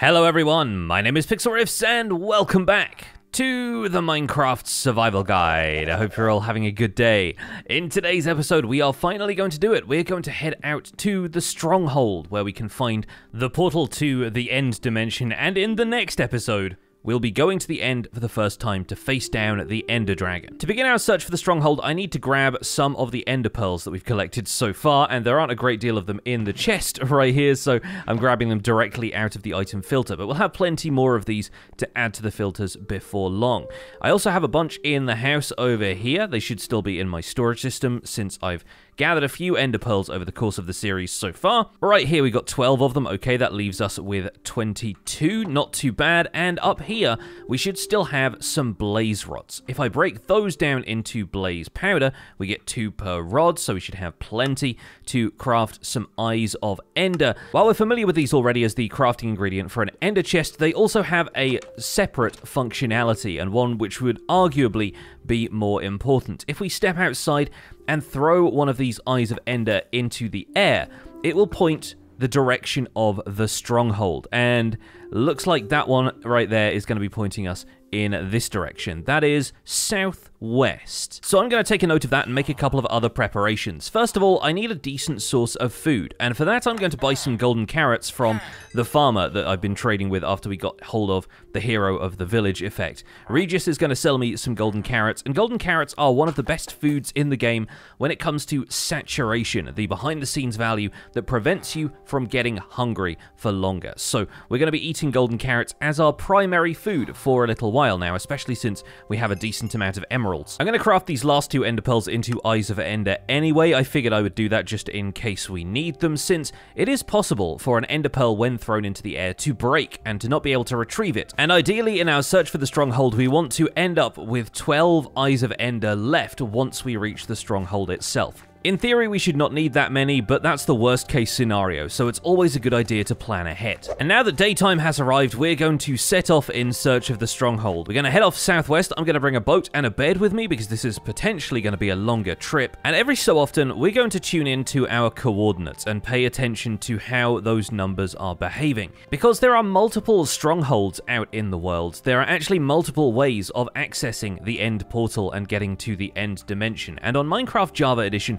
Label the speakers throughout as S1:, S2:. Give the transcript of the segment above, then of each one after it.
S1: Hello everyone, my name is Pixlriffs and welcome back to the Minecraft Survival Guide. I hope you're all having a good day. In today's episode, we are finally going to do it. We're going to head out to the Stronghold, where we can find the portal to the End Dimension, and in the next episode, We'll be going to the end for the first time to face down the Ender Dragon. To begin our search for the stronghold, I need to grab some of the Ender Pearls that we've collected so far, and there aren't a great deal of them in the chest right here, so I'm grabbing them directly out of the item filter, but we'll have plenty more of these to add to the filters before long. I also have a bunch in the house over here. They should still be in my storage system since I've Gathered a few ender pearls over the course of the series so far. Right here we got 12 of them. Okay, that leaves us with 22. Not too bad. And up here, we should still have some blaze rods. If I break those down into blaze powder, we get two per rod, so we should have plenty to craft some eyes of ender. While we're familiar with these already as the crafting ingredient for an ender chest, they also have a separate functionality and one which would arguably be more important. If we step outside and throw one of these Eyes of Ender into the air, it will point the direction of the stronghold. And looks like that one right there is going to be pointing us in this direction. That is southwest. So I'm going to take a note of that and make a couple of other preparations. First of all, I need a decent source of food, and for that I'm going to buy some golden carrots from the farmer that I've been trading with after we got hold of the hero of the village effect. Regis is going to sell me some golden carrots, and golden carrots are one of the best foods in the game when it comes to saturation, the behind-the-scenes value that prevents you from getting hungry for longer. So we're going to be eating golden carrots as our primary food for a little while while now, especially since we have a decent amount of emeralds. I'm going to craft these last two ender pearls into Eyes of Ender anyway. I figured I would do that just in case we need them, since it is possible for an ender pearl when thrown into the air to break and to not be able to retrieve it. And ideally, in our search for the stronghold, we want to end up with 12 Eyes of Ender left once we reach the stronghold itself. In theory, we should not need that many, but that's the worst case scenario, so it's always a good idea to plan ahead. And now that daytime has arrived, we're going to set off in search of the stronghold. We're going to head off southwest. I'm going to bring a boat and a bed with me because this is potentially going to be a longer trip. And every so often, we're going to tune in to our coordinates and pay attention to how those numbers are behaving. Because there are multiple strongholds out in the world, there are actually multiple ways of accessing the end portal and getting to the end dimension. And on Minecraft Java Edition,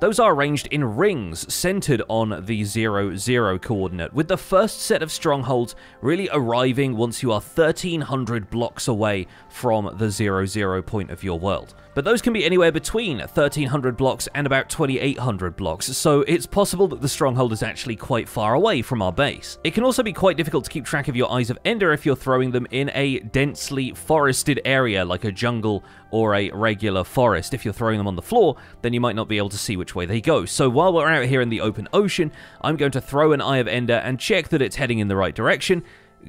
S1: those are arranged in rings centered on the 0, 0 coordinate, with the first set of strongholds really arriving once you are 1300 blocks away from the 0, 0 point of your world. But those can be anywhere between 1300 blocks and about 2800 blocks, so it's possible that the stronghold is actually quite far away from our base. It can also be quite difficult to keep track of your Eyes of Ender if you're throwing them in a densely forested area like a jungle or a regular forest. If you're throwing them on the floor, then you might not be able to see which way they go. So while we're out here in the open ocean, I'm going to throw an Eye of Ender and check that it's heading in the right direction,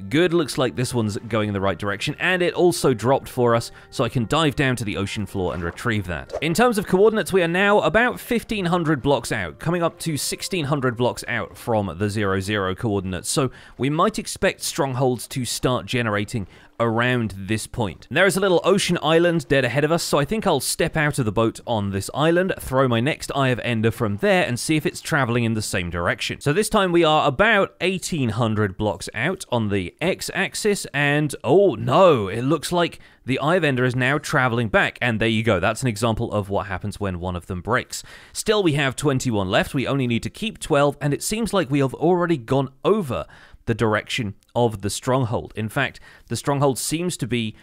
S1: Good, looks like this one's going in the right direction, and it also dropped for us, so I can dive down to the ocean floor and retrieve that. In terms of coordinates, we are now about 1500 blocks out, coming up to 1600 blocks out from the 00 coordinates, so we might expect strongholds to start generating around this point. There is a little ocean island dead ahead of us, so I think I'll step out of the boat on this island, throw my next Eye of Ender from there, and see if it's traveling in the same direction. So this time we are about 1800 blocks out on the x-axis, and oh no, it looks like the Eye of Ender is now traveling back, and there you go. That's an example of what happens when one of them breaks. Still, we have 21 left. We only need to keep 12, and it seems like we have already gone over the direction of the stronghold. In fact, the stronghold seems to be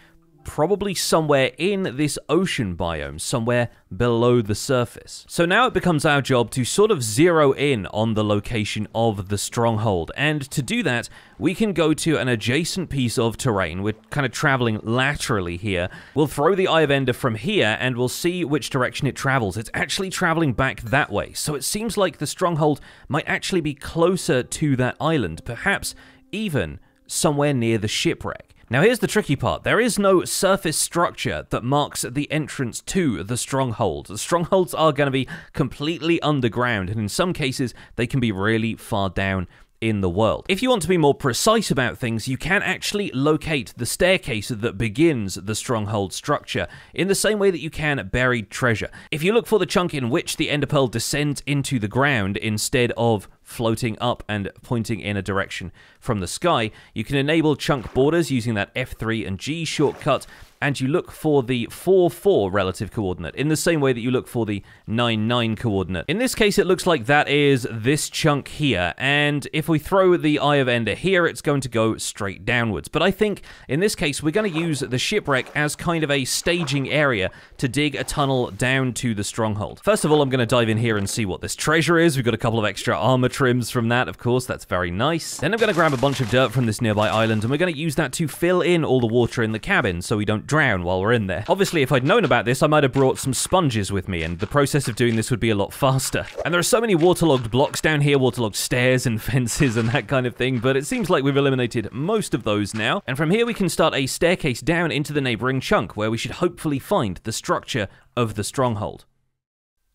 S1: probably somewhere in this ocean biome, somewhere below the surface. So now it becomes our job to sort of zero in on the location of the stronghold, and to do that, we can go to an adjacent piece of terrain. We're kind of traveling laterally here. We'll throw the Eye of Ender from here, and we'll see which direction it travels. It's actually traveling back that way, so it seems like the stronghold might actually be closer to that island, perhaps even somewhere near the shipwreck. Now here's the tricky part. There is no surface structure that marks the entrance to the stronghold. The strongholds are going to be completely underground, and in some cases, they can be really far down in the world. If you want to be more precise about things, you can actually locate the staircase that begins the stronghold structure in the same way that you can buried treasure. If you look for the chunk in which the ender pearl descends into the ground instead of floating up and pointing in a direction from the sky. You can enable chunk borders using that F3 and G shortcut, and you look for the 4 4 relative coordinate in the same way that you look for the 9 9 coordinate. In this case, it looks like that is this chunk here, and if we throw the Eye of Ender here, it's going to go straight downwards. But I think in this case, we're going to use the shipwreck as kind of a staging area to dig a tunnel down to the stronghold. First of all, I'm going to dive in here and see what this treasure is. We've got a couple of extra armor trims from that, of course, that's very nice. Then I'm going to grab a bunch of dirt from this nearby island, and we're going to use that to fill in all the water in the cabin so we don't drown while we're in there. Obviously, if I'd known about this, I might have brought some sponges with me, and the process of doing this would be a lot faster. And there are so many waterlogged blocks down here, waterlogged stairs and fences and that kind of thing, but it seems like we've eliminated most of those now. And from here, we can start a staircase down into the neighboring chunk, where we should hopefully find the structure of the stronghold.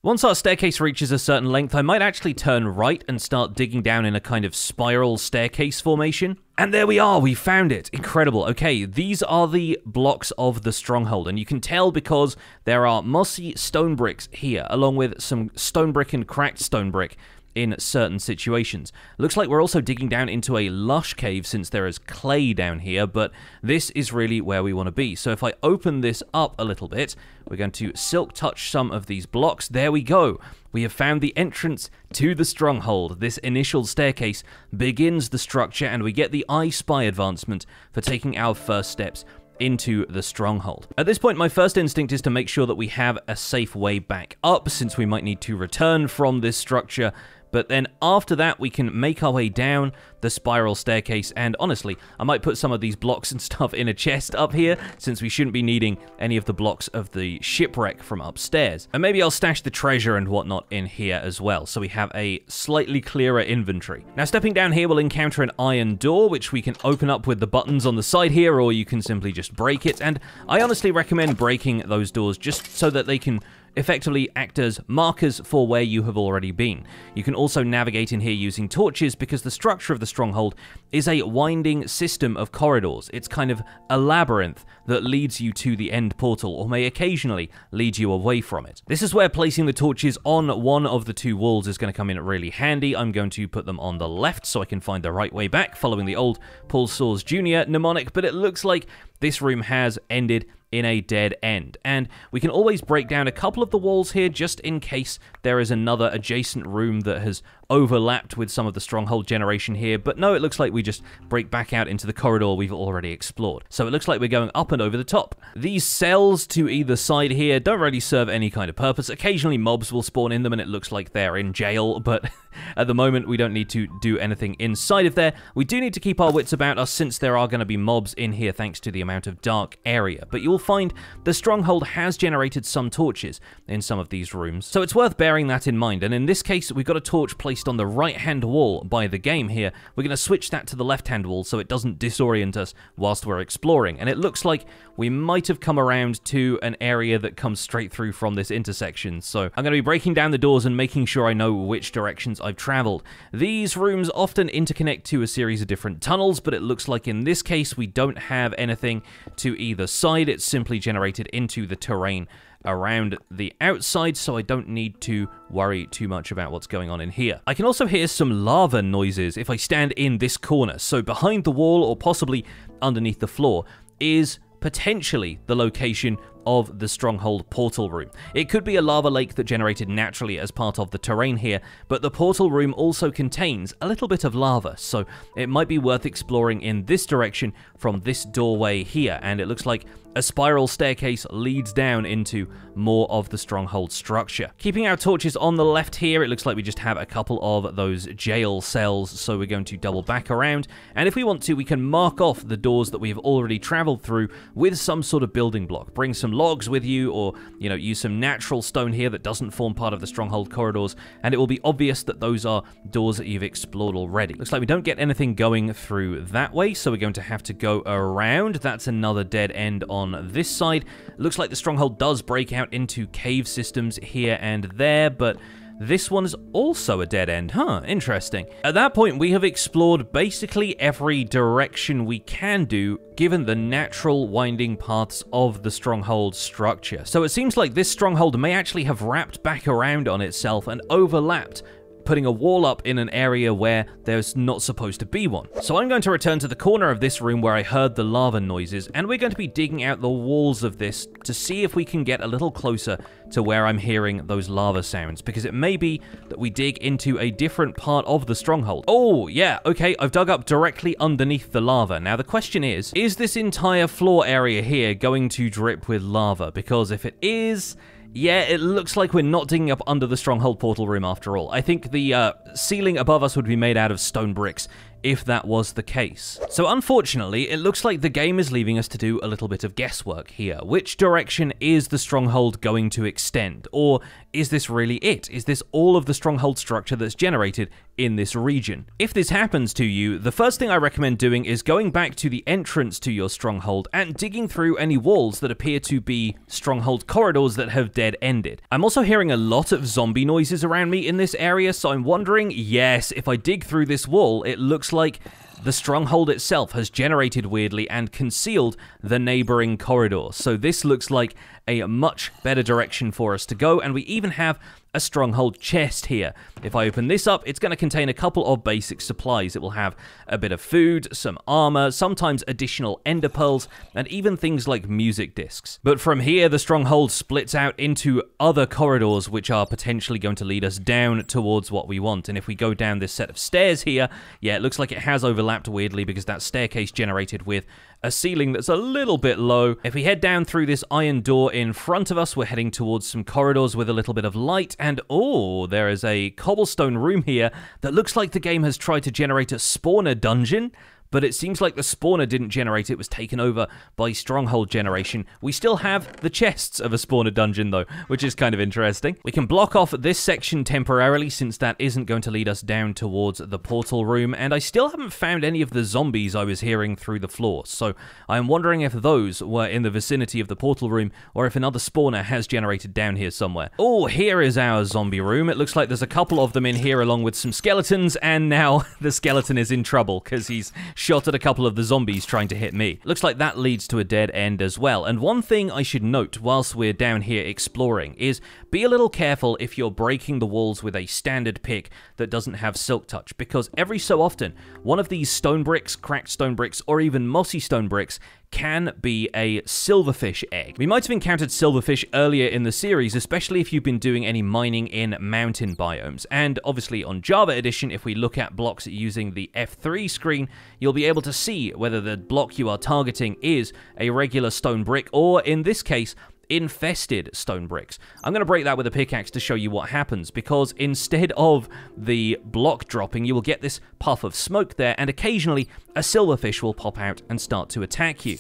S1: Once our staircase reaches a certain length, I might actually turn right and start digging down in a kind of spiral staircase formation. And there we are, we found it. Incredible. Okay, these are the blocks of the stronghold, and you can tell because there are mossy stone bricks here, along with some stone brick and cracked stone brick in certain situations. Looks like we're also digging down into a lush cave since there is clay down here, but this is really where we want to be. So if I open this up a little bit, we're going to silk touch some of these blocks. There we go. We have found the entrance to the stronghold. This initial staircase begins the structure, and we get the Eye Spy advancement for taking our first steps into the stronghold. At this point, my first instinct is to make sure that we have a safe way back up, since we might need to return from this structure but then after that, we can make our way down the spiral staircase. And honestly, I might put some of these blocks and stuff in a chest up here, since we shouldn't be needing any of the blocks of the shipwreck from upstairs. And maybe I'll stash the treasure and whatnot in here as well, so we have a slightly clearer inventory. Now, stepping down here, we'll encounter an iron door, which we can open up with the buttons on the side here, or you can simply just break it. And I honestly recommend breaking those doors just so that they can effectively act as markers for where you have already been. You can also navigate in here using torches because the structure of the stronghold is a winding system of corridors. It's kind of a labyrinth that leads you to the end portal or may occasionally lead you away from it. This is where placing the torches on one of the two walls is going to come in really handy. I'm going to put them on the left so I can find the right way back following the old Paul Soares Jr. mnemonic, but it looks like this room has ended in a dead end. And we can always break down a couple of the walls here just in case there is another adjacent room that has overlapped with some of the stronghold generation here, but no, it looks like we just break back out into the corridor we've already explored. So it looks like we're going up and over the top. These cells to either side here don't really serve any kind of purpose. Occasionally mobs will spawn in them and it looks like they're in jail, but at the moment we don't need to do anything inside of there. We do need to keep our wits about us since there are going to be mobs in here thanks to the amount of dark area, but you'll find the stronghold has generated some torches in some of these rooms, so it's worth bearing that in mind, and in this case we've got a torch placed placed on the right-hand wall by the game here, we're going to switch that to the left-hand wall so it doesn't disorient us whilst we're exploring. And it looks like we might have come around to an area that comes straight through from this intersection. So I'm going to be breaking down the doors and making sure I know which directions I've traveled. These rooms often interconnect to a series of different tunnels, but it looks like in this case we don't have anything to either side. It's simply generated into the terrain around the outside, so I don't need to worry too much about what's going on in here. I can also hear some lava noises if I stand in this corner, so behind the wall or possibly underneath the floor is potentially the location of the Stronghold portal room. It could be a lava lake that generated naturally as part of the terrain here, but the portal room also contains a little bit of lava, so it might be worth exploring in this direction from this doorway here, and it looks like a spiral staircase leads down into more of the stronghold structure. Keeping our torches on the left here, it looks like we just have a couple of those jail cells, so we're going to double back around, and if we want to, we can mark off the doors that we have already traveled through with some sort of building block. Bring some logs with you, or, you know, use some natural stone here that doesn't form part of the stronghold corridors, and it will be obvious that those are doors that you've explored already. Looks like we don't get anything going through that way, so we're going to have to go around. That's another dead end on on this side. Looks like the stronghold does break out into cave systems here and there, but this one is also a dead end, huh? Interesting. At that point, we have explored basically every direction we can do, given the natural winding paths of the stronghold structure. So it seems like this stronghold may actually have wrapped back around on itself and overlapped putting a wall up in an area where there's not supposed to be one. So I'm going to return to the corner of this room where I heard the lava noises, and we're going to be digging out the walls of this to see if we can get a little closer to where I'm hearing those lava sounds, because it may be that we dig into a different part of the stronghold. Oh, yeah, okay, I've dug up directly underneath the lava. Now, the question is, is this entire floor area here going to drip with lava? Because if it is, yeah, it looks like we're not digging up under the stronghold portal room after all. I think the uh, ceiling above us would be made out of stone bricks if that was the case. So unfortunately, it looks like the game is leaving us to do a little bit of guesswork here. Which direction is the stronghold going to extend? Or is this really it? Is this all of the stronghold structure that's generated in this region? If this happens to you, the first thing I recommend doing is going back to the entrance to your stronghold and digging through any walls that appear to be stronghold corridors that have dead ended. I'm also hearing a lot of zombie noises around me in this area, so I'm wondering, yes, if I dig through this wall, it looks like the stronghold itself has generated weirdly and concealed the neighboring corridor. So this looks like a much better direction for us to go, and we even have a stronghold chest here. If I open this up, it's going to contain a couple of basic supplies. It will have a bit of food, some armor, sometimes additional ender pearls, and even things like music discs. But from here, the stronghold splits out into other corridors which are potentially going to lead us down towards what we want. And if we go down this set of stairs here, yeah, it looks like it has overlapped weirdly because that staircase generated with a ceiling that's a little bit low. If we head down through this iron door in front of us, we're heading towards some corridors with a little bit of light, and oh, there is a cobblestone room here that looks like the game has tried to generate a spawner dungeon but it seems like the spawner didn't generate it, was taken over by Stronghold generation. We still have the chests of a spawner dungeon though, which is kind of interesting. We can block off this section temporarily since that isn't going to lead us down towards the portal room, and I still haven't found any of the zombies I was hearing through the floor, so I'm wondering if those were in the vicinity of the portal room or if another spawner has generated down here somewhere. Oh, here is our zombie room. It looks like there's a couple of them in here along with some skeletons, and now the skeleton is in trouble because he's shot at a couple of the zombies trying to hit me. Looks like that leads to a dead end as well. And one thing I should note whilst we're down here exploring is be a little careful if you're breaking the walls with a standard pick that doesn't have silk touch, because every so often, one of these stone bricks, cracked stone bricks, or even mossy stone bricks can be a silverfish egg. We might have encountered silverfish earlier in the series, especially if you've been doing any mining in mountain biomes. And obviously on Java Edition, if we look at blocks using the F3 screen, you'll be able to see whether the block you are targeting is a regular stone brick, or in this case, infested stone bricks. I'm going to break that with a pickaxe to show you what happens, because instead of the block dropping, you will get this puff of smoke there, and occasionally a silverfish will pop out and start to attack you.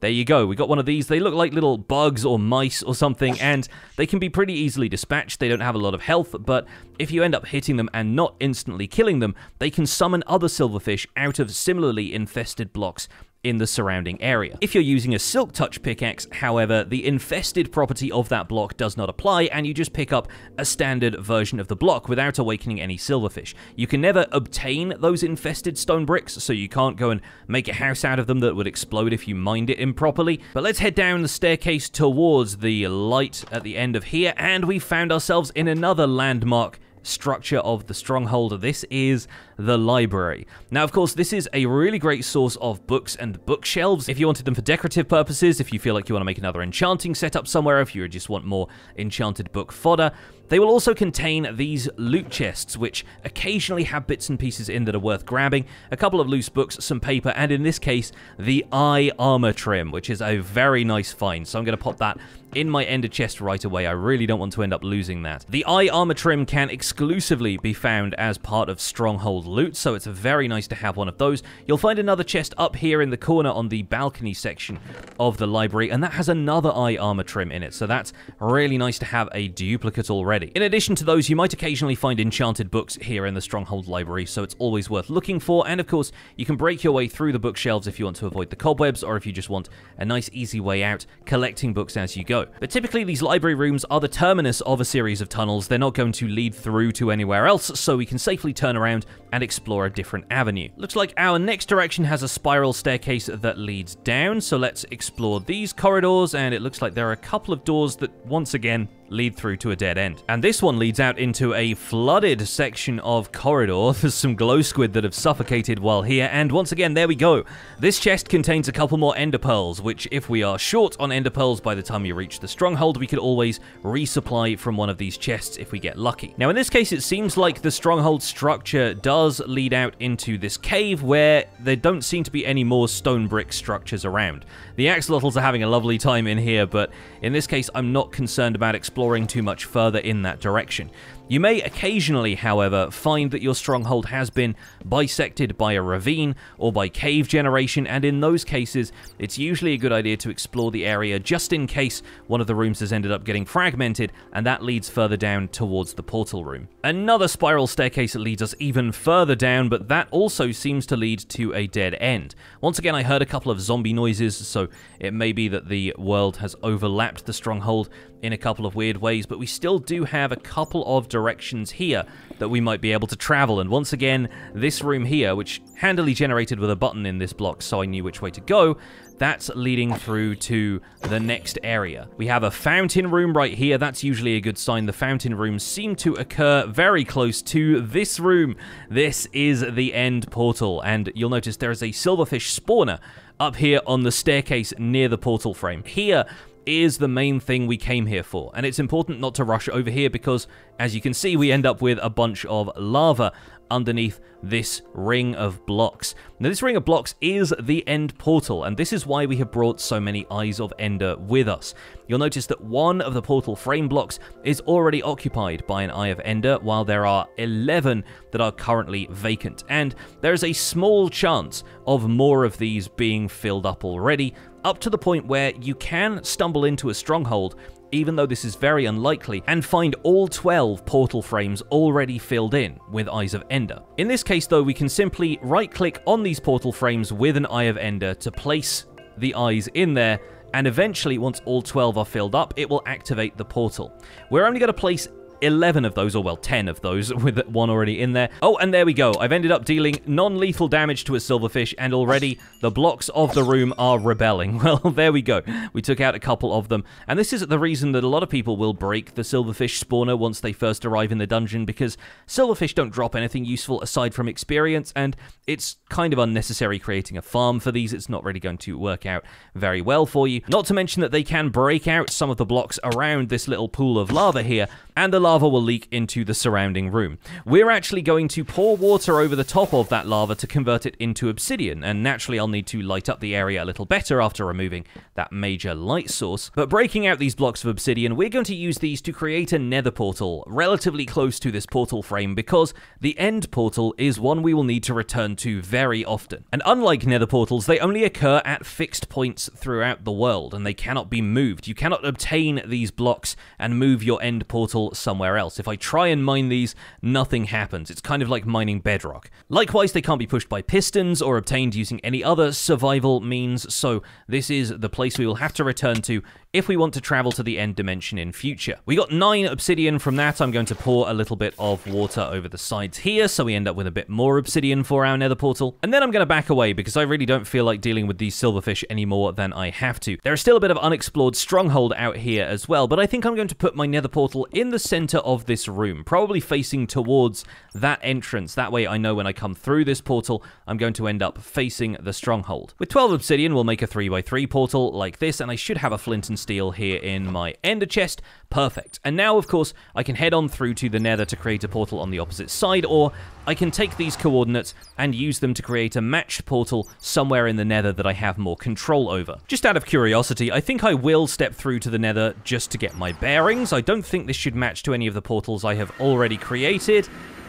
S1: There you go, we got one of these. They look like little bugs or mice or something, and they can be pretty easily dispatched. They don't have a lot of health, but if you end up hitting them and not instantly killing them, they can summon other silverfish out of similarly infested blocks in the surrounding area. If you're using a Silk Touch pickaxe, however, the infested property of that block does not apply, and you just pick up a standard version of the block without awakening any silverfish. You can never obtain those infested stone bricks, so you can't go and make a house out of them that would explode if you mined it improperly. But let's head down the staircase towards the light at the end of here, and we found ourselves in another landmark structure of the stronghold. This is the library. Now, of course, this is a really great source of books and bookshelves. If you wanted them for decorative purposes, if you feel like you want to make another enchanting setup somewhere, if you just want more enchanted book fodder, they will also contain these loot chests, which occasionally have bits and pieces in that are worth grabbing, a couple of loose books, some paper, and in this case, the eye armor trim, which is a very nice find. So I'm going to pop that in my ender chest right away. I really don't want to end up losing that. The eye armor trim can exclusively be found as part of Stronghold loot, so it's very nice to have one of those. You'll find another chest up here in the corner on the balcony section of the library, and that has another eye armor trim in it, so that's really nice to have a duplicate already. In addition to those, you might occasionally find enchanted books here in the Stronghold library, so it's always worth looking for, and of course, you can break your way through the bookshelves if you want to avoid the cobwebs, or if you just want a nice easy way out, collecting books as you go. But typically these library rooms are the terminus of a series of tunnels. They're not going to lead through to anywhere else, so we can safely turn around and explore a different avenue. Looks like our next direction has a spiral staircase that leads down, so let's explore these corridors, and it looks like there are a couple of doors that, once again, lead through to a dead end. And this one leads out into a flooded section of corridor. There's some glow squid that have suffocated while here, and once again, there we go. This chest contains a couple more ender pearls, which if we are short on ender pearls by the time we reach the stronghold, we could always resupply from one of these chests if we get lucky. Now in this case, it seems like the stronghold structure does lead out into this cave where there don't seem to be any more stone brick structures around. The axolotls are having a lovely time in here, but in this case, I'm not concerned about exploring too much further in that direction. You may occasionally, however, find that your stronghold has been bisected by a ravine or by cave generation, and in those cases, it's usually a good idea to explore the area just in case one of the rooms has ended up getting fragmented, and that leads further down towards the portal room. Another spiral staircase that leads us even further down, but that also seems to lead to a dead end. Once again, I heard a couple of zombie noises, so it may be that the world has overlapped the stronghold in a couple of weird ways, but we still do have a couple of directions here that we might be able to travel. And once again, this room here, which handily generated with a button in this block so I knew which way to go, that's leading through to the next area. We have a fountain room right here. That's usually a good sign. The fountain rooms seem to occur very close to this room. This is the end portal, and you'll notice there is a silverfish spawner up here on the staircase near the portal frame. Here, is the main thing we came here for. And it's important not to rush over here because, as you can see, we end up with a bunch of lava underneath this ring of blocks. Now, this ring of blocks is the end portal, and this is why we have brought so many Eyes of Ender with us. You'll notice that one of the portal frame blocks is already occupied by an Eye of Ender, while there are 11 that are currently vacant. And there is a small chance of more of these being filled up already, up to the point where you can stumble into a stronghold even though this is very unlikely, and find all 12 portal frames already filled in with Eyes of Ender. In this case though, we can simply right-click on these portal frames with an Eye of Ender to place the eyes in there, and eventually once all 12 are filled up, it will activate the portal. We're only going to place 11 of those, or well, 10 of those, with one already in there. Oh, and there we go. I've ended up dealing non-lethal damage to a silverfish, and already the blocks of the room are rebelling. Well, there we go. We took out a couple of them, and this is the reason that a lot of people will break the silverfish spawner once they first arrive in the dungeon, because silverfish don't drop anything useful aside from experience, and it's kind of unnecessary creating a farm for these. It's not really going to work out very well for you. Not to mention that they can break out some of the blocks around this little pool of lava here, and the lava will leak into the surrounding room. We're actually going to pour water over the top of that lava to convert it into obsidian, and naturally I'll need to light up the area a little better after removing that major light source. But breaking out these blocks of obsidian, we're going to use these to create a nether portal relatively close to this portal frame because the end portal is one we will need to return to very often. And unlike nether portals, they only occur at fixed points throughout the world, and they cannot be moved. You cannot obtain these blocks and move your end portal somewhere else. If I try and mine these, nothing happens. It's kind of like mining bedrock. Likewise, they can't be pushed by pistons or obtained using any other survival means, so this is the place we will have to return to if we want to travel to the end dimension in future. We got 9 obsidian from that. I'm going to pour a little bit of water over the sides here, so we end up with a bit more obsidian for our nether portal. And then I'm going to back away because I really don't feel like dealing with these silverfish any more than I have to. There is still a bit of unexplored stronghold out here as well, but I think I'm going to put my nether portal in the center of this room, probably facing towards that entrance. That way I know when I come through this portal, I'm going to end up facing the stronghold. With 12 obsidian, we'll make a 3x3 portal like this, and I should have a flint and steel here in my ender chest. Perfect. And now, of course, I can head on through to the nether to create a portal on the opposite side, or I can take these coordinates and use them to create a matched portal somewhere in the nether that I have more control over. Just out of curiosity, I think I will step through to the nether just to get my bearings. I don't think this should match to any of the portals I have already created.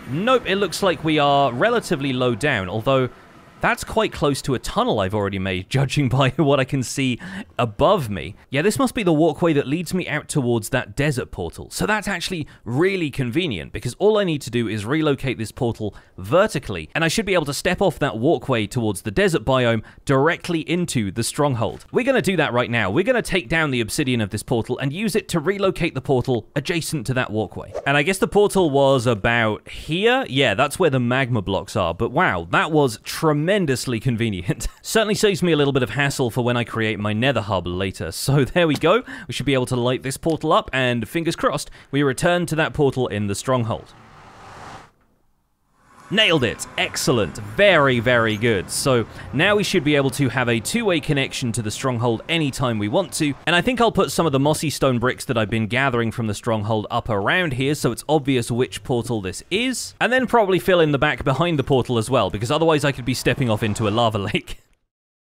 S1: Nope, it looks like we are relatively low down, although that's quite close to a tunnel I've already made, judging by what I can see above me. Yeah, this must be the walkway that leads me out towards that desert portal. So that's actually really convenient, because all I need to do is relocate this portal vertically, and I should be able to step off that walkway towards the desert biome directly into the stronghold. We're going to do that right now. We're going to take down the obsidian of this portal and use it to relocate the portal adjacent to that walkway. And I guess the portal was about here? Yeah, that's where the magma blocks are, but wow, that was tremendous tremendously convenient. Certainly saves me a little bit of hassle for when I create my nether hub later. So there we go. We should be able to light this portal up, and fingers crossed, we return to that portal in the stronghold. Nailed it. Excellent. Very, very good. So now we should be able to have a two-way connection to the stronghold anytime we want to. And I think I'll put some of the mossy stone bricks that I've been gathering from the stronghold up around here so it's obvious which portal this is. And then probably fill in the back behind the portal as well, because otherwise I could be stepping off into a lava lake.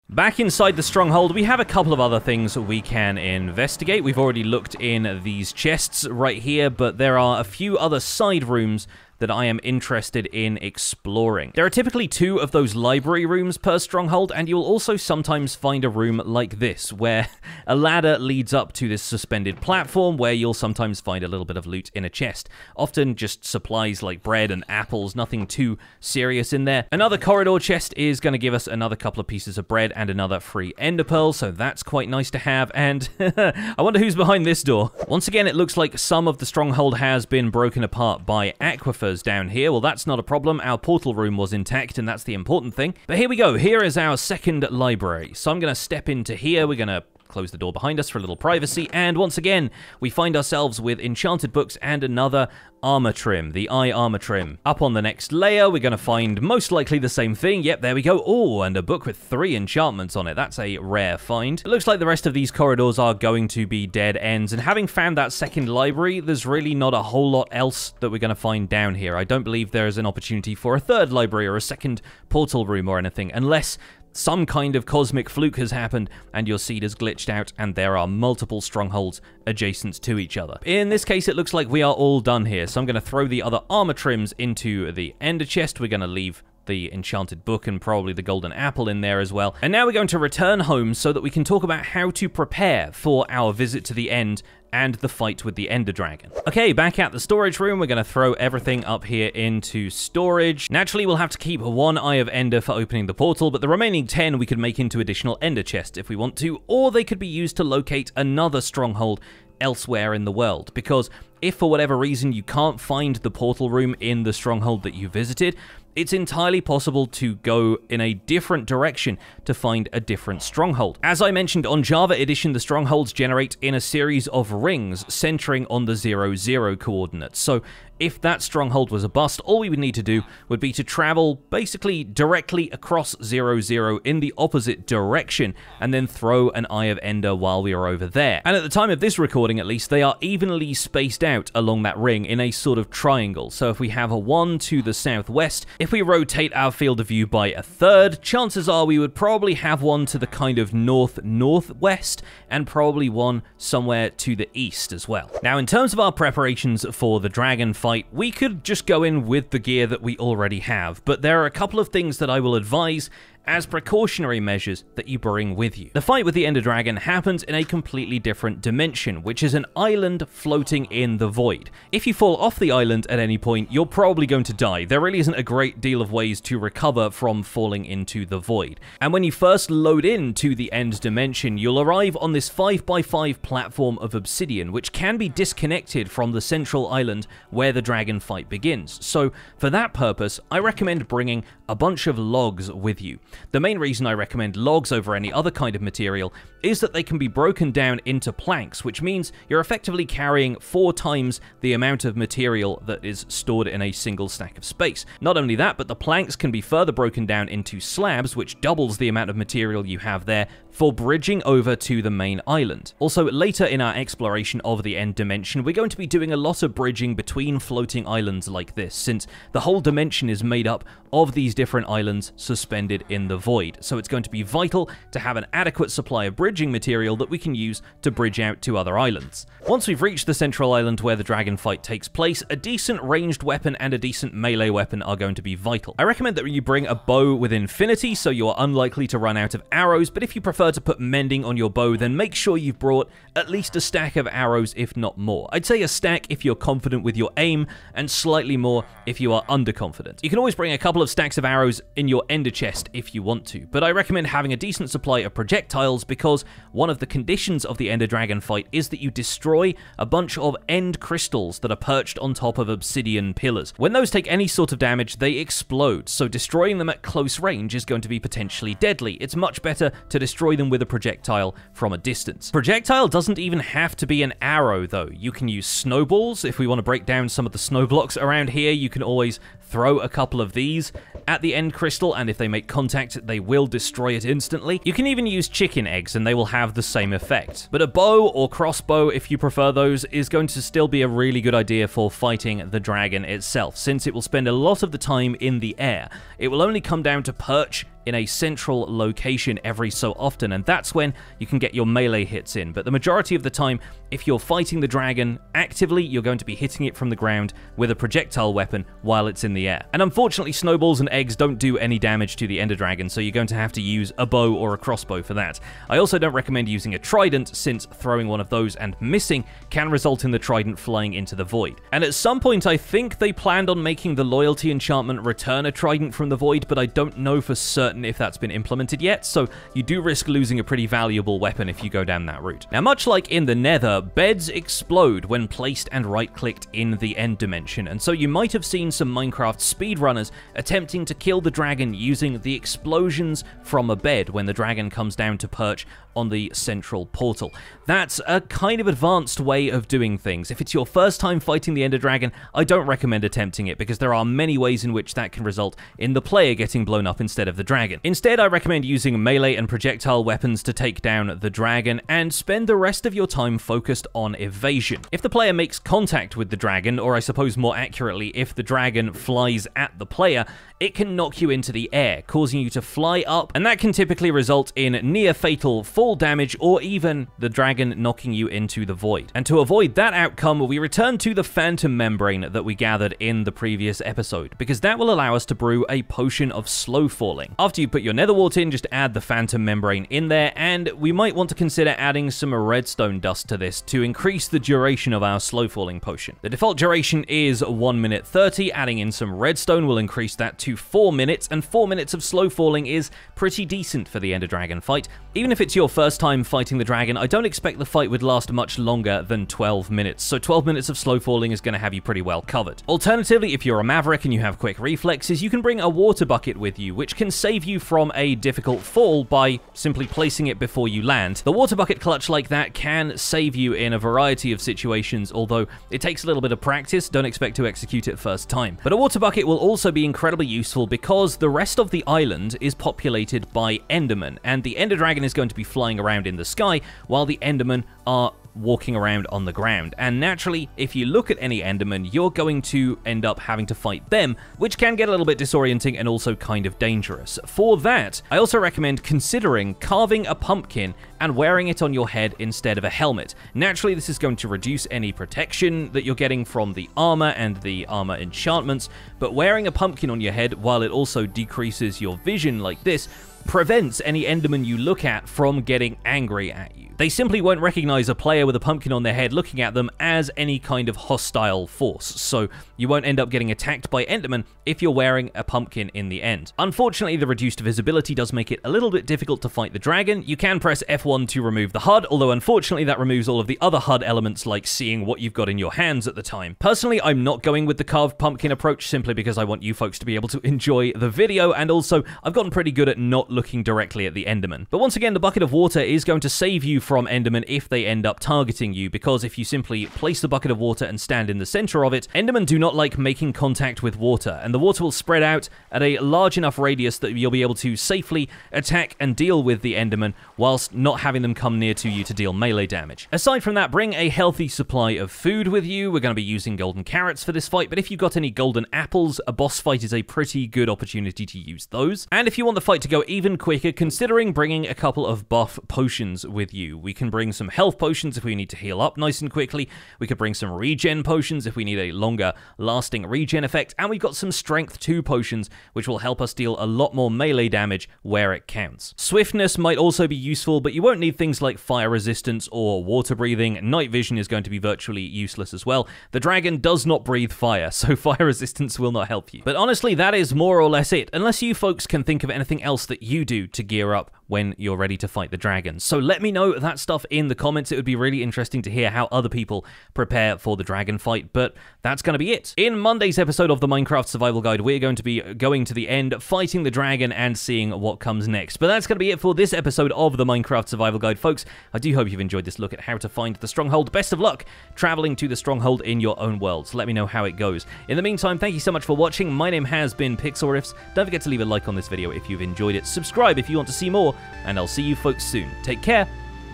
S1: Back inside the stronghold, we have a couple of other things we can investigate. We've already looked in these chests right here, but there are a few other side rooms that I am interested in exploring. There are typically two of those library rooms per stronghold, and you'll also sometimes find a room like this, where a ladder leads up to this suspended platform where you'll sometimes find a little bit of loot in a chest. Often just supplies like bread and apples, nothing too serious in there. Another corridor chest is going to give us another couple of pieces of bread and another free ender pearl, so that's quite nice to have. And I wonder who's behind this door. Once again, it looks like some of the stronghold has been broken apart by aquifers down here. Well, that's not a problem. Our portal room was intact, and that's the important thing. But here we go. Here is our second library. So I'm going to step into here. We're going to close the door behind us for a little privacy, and once again, we find ourselves with enchanted books and another armor trim, the eye armor trim. Up on the next layer, we're going to find most likely the same thing. Yep, there we go. Oh, and a book with three enchantments on it. That's a rare find. It looks like the rest of these corridors are going to be dead ends, and having found that second library, there's really not a whole lot else that we're going to find down here. I don't believe there is an opportunity for a third library or a second portal room or anything, unless some kind of cosmic fluke has happened and your seed has glitched out and there are multiple strongholds adjacent to each other. In this case, it looks like we are all done here, so I'm going to throw the other armor trims into the ender chest. We're going to leave the enchanted book and probably the golden apple in there as well. And now we're going to return home so that we can talk about how to prepare for our visit to the end and the fight with the Ender Dragon. Okay, back at the storage room, we're going to throw everything up here into storage. Naturally, we'll have to keep one Eye of Ender for opening the portal, but the remaining 10 we could make into additional Ender chests if we want to, or they could be used to locate another stronghold elsewhere in the world, because if for whatever reason you can't find the portal room in the stronghold that you visited, it's entirely possible to go in a different direction to find a different stronghold. As I mentioned on Java Edition, the strongholds generate in a series of rings centering on the 0, 0 coordinates. So if that stronghold was a bust, all we would need to do would be to travel basically directly across 0, 0 in the opposite direction, and then throw an Eye of Ender while we are over there. And at the time of this recording, at least, they are evenly spaced out along that ring in a sort of triangle. So if we have a 1 to the southwest, if we rotate our field of view by a third, chances are we would probably have one to the kind of north-northwest, and probably one somewhere to the east as well. Now, in terms of our preparations for the dragon fight, we could just go in with the gear that we already have, but there are a couple of things that I will advise as precautionary measures that you bring with you. The fight with the Ender Dragon happens in a completely different dimension, which is an island floating in the void. If you fall off the island at any point, you're probably going to die. There really isn't a great deal of ways to recover from falling into the void. And when you first load into the end dimension, you'll arrive on this 5x5 platform of obsidian, which can be disconnected from the central island where the dragon fight begins. So for that purpose, I recommend bringing a bunch of logs with you. The main reason I recommend logs over any other kind of material is that they can be broken down into planks, which means you're effectively carrying four times the amount of material that is stored in a single stack of space. Not only that, but the planks can be further broken down into slabs, which doubles the amount of material you have there for bridging over to the main island. Also, later in our exploration of the end dimension, we're going to be doing a lot of bridging between floating islands like this, since the whole dimension is made up of these different islands suspended in the void. So it's going to be vital to have an adequate supply of bridging material that we can use to bridge out to other islands. Once we've reached the central island where the dragon fight takes place, a decent ranged weapon and a decent melee weapon are going to be vital. I recommend that you bring a bow with infinity so you are unlikely to run out of arrows, but if you prefer to put mending on your bow, then make sure you've brought at least a stack of arrows, if not more. I'd say a stack if you're confident with your aim, and slightly more if you are underconfident. You can always bring a couple of stacks of arrows in your ender chest if you want to, but I recommend having a decent supply of projectiles because one of the conditions of the Ender Dragon fight is that you destroy a bunch of end crystals that are perched on top of obsidian pillars. When those take any sort of damage, they explode, so destroying them at close range is going to be potentially deadly. It's much better to destroy them with a projectile from a distance. Projectile doesn't even have to be an arrow though. You can use snowballs if we want to break down some of the snow blocks around here. You can always throw a couple of these at the end crystal, and if they make contact, they will destroy it instantly. You can even use chicken eggs, and they will have the same effect. But a bow or crossbow, if you prefer those, is going to still be a really good idea for fighting the dragon itself, since it will spend a lot of the time in the air. It will only come down to perch in a central location every so often, and that's when you can get your melee hits in. But the majority of the time, if you're fighting the dragon actively, you're going to be hitting it from the ground with a projectile weapon while it's in the air. And unfortunately, snowballs and eggs don't do any damage to the Ender Dragon, so you're going to have to use a bow or a crossbow for that. I also don't recommend using a trident, since throwing one of those and missing can result in the trident flying into the void. And at some point, I think they planned on making the loyalty enchantment return a trident from the void, but I don't know for certain if that's been implemented yet, so you do risk losing a pretty valuable weapon if you go down that route. Now, much like in the Nether, beds explode when placed and right-clicked in the end dimension, and so you might have seen some Minecraft speedrunners attempting to kill the dragon using the explosions from a bed when the dragon comes down to perch on the central portal. That's a kind of advanced way of doing things. If it's your first time fighting the Ender Dragon, I don't recommend attempting it because there are many ways in which that can result in the player getting blown up instead of the dragon. Instead, I recommend using melee and projectile weapons to take down the dragon and spend the rest of your time focused on evasion. If the player makes contact with the dragon, or I suppose more accurately, if the dragon flies at the player, it can knock you into the air, causing you to fly up, and that can typically result in near fatal fall damage or even the dragon knocking you into the void. And to avoid that outcome, we return to the phantom membrane that we gathered in the previous episode, because that will allow us to brew a potion of slow falling. After you put your nether wart in, just add the phantom membrane in there, and we might want to consider adding some redstone dust to this to increase the duration of our slow falling potion. The default duration is 1 minute 30, adding in some redstone will increase that to 4 minutes, and 4 minutes of slow falling is pretty decent for the Ender Dragon fight. Even if it's your first time fighting the dragon, I don't expect the fight would last much longer than 12 minutes, so 12 minutes of slow falling is going to have you pretty well covered. Alternatively, if you're a maverick and you have quick reflexes, you can bring a water bucket with you, which can save you from a difficult fall by simply placing it before you land. The water bucket clutch like that can save you in a variety of situations, although it takes a little bit of practice, don't expect to execute it first time. But a water bucket will also be incredibly useful because the rest of the island is populated by Endermen, and the Ender Dragon is going to be flying around in the sky while the Endermen are walking around on the ground. And naturally, if you look at any Enderman, you're going to end up having to fight them, which can get a little bit disorienting and also kind of dangerous. For that, I also recommend considering carving a pumpkin and wearing it on your head instead of a helmet. Naturally, this is going to reduce any protection that you're getting from the armor and the armor enchantments, but wearing a pumpkin on your head, while it also decreases your vision like this, prevents any Enderman you look at from getting angry at you. They simply won't recognize a player with a pumpkin on their head looking at them as any kind of hostile force, so you won't end up getting attacked by Enderman if you're wearing a pumpkin in the end. Unfortunately, the reduced visibility does make it a little bit difficult to fight the dragon. You can press F1 to remove the HUD, although unfortunately that removes all of the other HUD elements like seeing what you've got in your hands at the time. Personally, I'm not going with the carved pumpkin approach simply because I want you folks to be able to enjoy the video, and also I've gotten pretty good at not looking directly at the Enderman. But once again, the bucket of water is going to save you from Enderman if they end up targeting you, because if you simply place the bucket of water and stand in the center of it, Endermen do not like making contact with water, and the water will spread out at a large enough radius that you'll be able to safely attack and deal with the Enderman whilst not having them come near to you to deal melee damage. Aside from that, bring a healthy supply of food with you. We're going to be using golden carrots for this fight, but if you've got any golden apples, a boss fight is a pretty good opportunity to use those. And if you want the fight to go even quicker, considering bringing a couple of buff potions with you. We can bring some health potions if we need to heal up nice and quickly. We could bring some regen potions if we need a longer lasting regen effect. And we've got some strength 2 potions, which will help us deal a lot more melee damage where it counts. Swiftness might also be useful, but you won't need things like fire resistance or water breathing. Night vision is going to be virtually useless as well. The dragon does not breathe fire, so fire resistance will not help you. But honestly, that is more or less it, unless you folks can think of anything else that you do to gear up when you're ready to fight the dragons. So let me know that stuff in the comments. It would be really interesting to hear how other people prepare for the dragon fight. But that's going to be it. In Monday's episode of the Minecraft Survival Guide, we're going to be going to the end, fighting the dragon, and seeing what comes next. But that's going to be it for this episode of the Minecraft Survival Guide, folks. I do hope you've enjoyed this look at how to find the stronghold. Best of luck traveling to the stronghold in your own world. So let me know how it goes. In the meantime, thank you so much for watching. My name has been Pixlriffs. Don't forget to leave a like on this video if you've enjoyed it. Subscribe if you want to see more and I'll see you folks soon. Take care.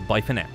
S1: Bye for now.